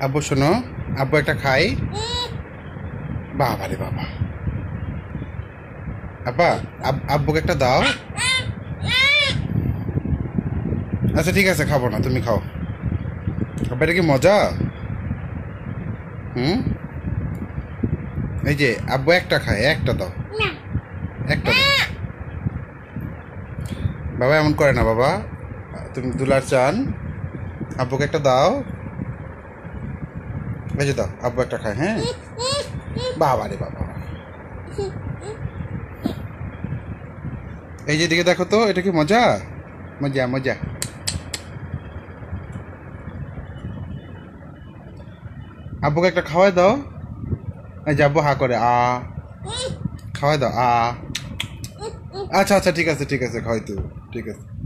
আব্বু, শোনো, আব্বু একটা খাই। বাবা রে বাবা। আব্বা, আব- আব্বুকে একটা দাও। আচ্ছা ঠিক আছে, খাব না, তুমি খাও। আব্বা, এটা কি মজা? হুম? এই যে, আব্বু একটা খায়, একটা দাও। একটা দাও। বাবা, এমন করে না, বাবা। তুমি দুলার চান। আব্বুকে একটা দাও। যে দাও, আব্বু একটা খায় হ্যাঁ? বাবা রে বাবা। এই যে দিকে দেখো তো, এটা কি মজা? মজা মজা। আব্বুকে একটা খাওয়াই দাও। এই যে আব্বু হা করে, আ। খাওয়াই দাও, আ। আচ্ছা আচ্ছা ঠিক আছে ঠিক আছে, খাওয়াই তো, ঠিক আছে।